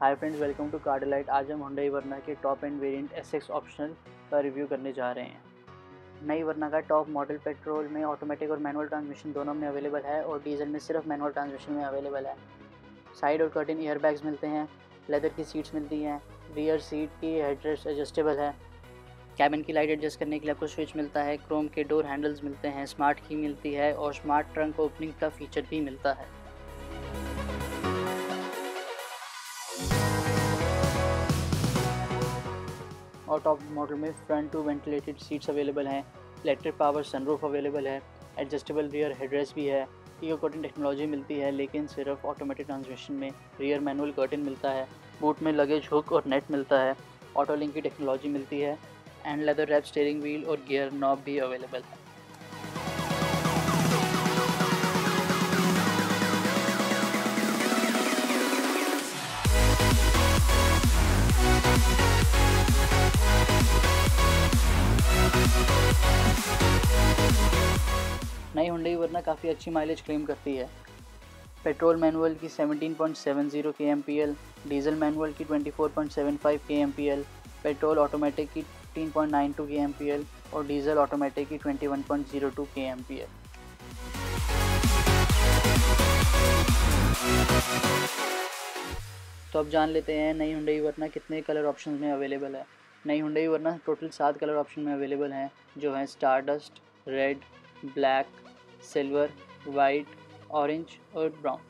Hi friends welcome to cardlight आज हम Hyundai Verna के top end variant S X optional का review करने जा रहे हैं। नई वरना का टॉप मॉडल पेट्रोल में ऑटोमेटिक और मैनुअल ट्रांसमिशन दोनों में अवेलेबल है और डीजल में सिर्फ़ मैनुअल ट्रांसमिशन में अवेलेबल है। साइड और कर्टन एयर बैग्स मिलते हैं लेदर की सीट्स मिलती हैं रियर सीट की हेडरेस्ट एडजस्टेबल है। कैबिन की लाइट एडजस्ट करने के लिए आपको स्विच मिलता है क्रोम के डोर हैंडल्स मिलते हैं स्मार्ट की मिलती है और स्मार्ट ट्रंक ओपनिंग का फीचर भी मिलता है। और टॉप मॉडल में front two ventilated seats available हैं इलेक्ट्रिक पावर सनरूफ अवेलेबल है एडजस्टेबल रियर हेडरेस्ट भी है ईयर कॉटन टेक्नोलॉजी मिलती है, लेकिन सिर्फ़ ऑटोमेटिक ट्रांसमिशन में रियर मैनुअल कर्टन मिलता है बूट में लगेज हुक और नेट मिलता है ऑटो लिंक की टेक्नोलॉजी मिलती है and leather wrap steering wheel और गियर नॉब भी अवेलेबल है। नई हुंडई वरना काफ़ी अच्छी माइलेज क्लेम करती है। पेट्रोल मैनुअल की 17.70 के एम डीजल मैनुअल की 24.75 के एम पेट्रोल ऑटोमेटिक की 15.92 के एम और डीजल ऑटोमेटिक की 21.02 के एम तो अब जान लेते हैं नई हुंडई वरना कितने कलर ऑप्शन में अवेलेबल है। नई हुंडई वरना टोटल सात कलर ऑप्शन में अवेलेबल हैं, जो हैं stardust red black silver, white, orange or brown.